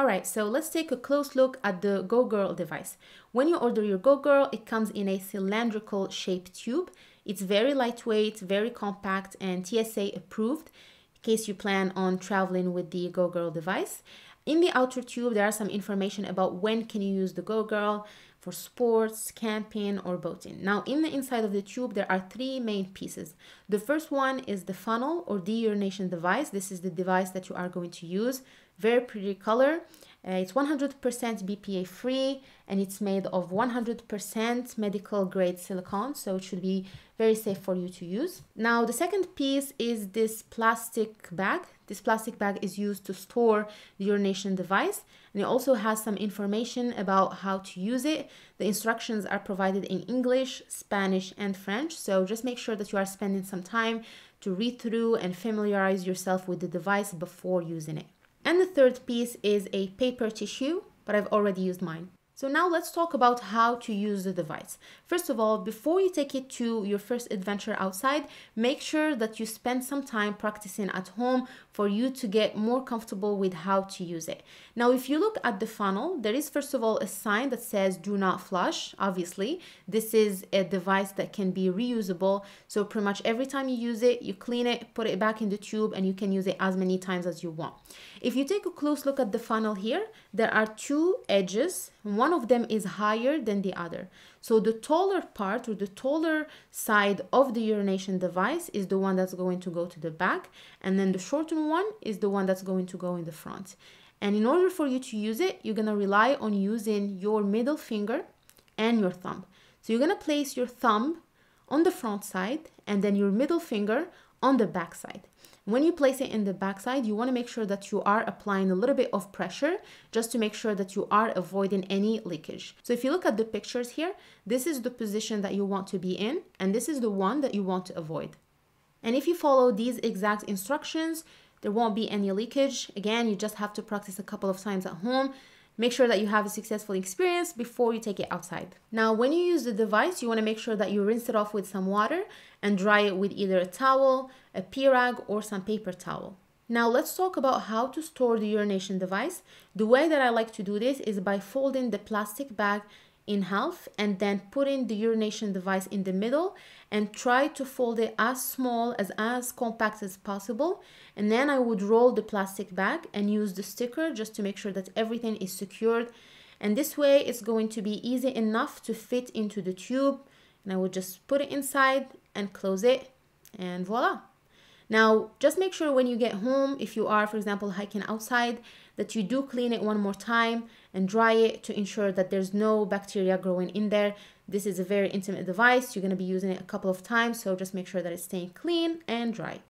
Alright, so let's take a close look at the Go Girl device. When you order your Go Girl, it comes in a cylindrical shaped tube. It's very lightweight, very compact, and TSA approved in case you plan on traveling with the Go Girl device. In the outer tube, there are some information about when can you use the Go Girl for sports, camping, or boating. Now, in the inside of the tube, there are three main pieces. The first one is the funnel or the urination device. This is the device that you are going to use. Very pretty color. Uh, it's 100% BPA free and it's made of 100% medical grade silicone, so it should be very safe for you to use. Now, the second piece is this plastic bag. This plastic bag is used to store the urination device and it also has some information about how to use it. The instructions are provided in English, Spanish, and French, so just make sure that you are spending some time to read through and familiarize yourself with the device before using it. And the third piece is a paper tissue, but I've already used mine. So now let's talk about how to use the device. First of all, before you take it to your first adventure outside, make sure that you spend some time practicing at home for you to get more comfortable with how to use it. Now, if you look at the funnel, there is first of all a sign that says do not flush. Obviously, this is a device that can be reusable. So pretty much every time you use it, you clean it, put it back in the tube, and you can use it as many times as you want. If you take a close look at the funnel here, there are two edges. One of them is higher than the other. So the taller part or the taller side of the urination device is the one that's going to go to the back. And then the shortened one is the one that's going to go in the front. And in order for you to use it, you're gonna rely on using your middle finger and your thumb. So you're gonna place your thumb on the front side and then your middle finger on the back side. When you place it in the backside, you want to make sure that you are applying a little bit of pressure just to make sure that you are avoiding any leakage. So if you look at the pictures here, this is the position that you want to be in, and this is the one that you want to avoid. And if you follow these exact instructions, there won't be any leakage. Again, you just have to practice a couple of times at home Make sure that you have a successful experience before you take it outside. Now, when you use the device, you wanna make sure that you rinse it off with some water and dry it with either a towel, a pee rag, or some paper towel. Now let's talk about how to store the urination device. The way that I like to do this is by folding the plastic bag in half and then putting the urination device in the middle and try to fold it as small as as compact as possible. And then I would roll the plastic bag and use the sticker just to make sure that everything is secured. And this way it's going to be easy enough to fit into the tube. And I would just put it inside and close it. And voila now, just make sure when you get home, if you are, for example, hiking outside, that you do clean it one more time and dry it to ensure that there's no bacteria growing in there. This is a very intimate device. You're going to be using it a couple of times, so just make sure that it's staying clean and dry.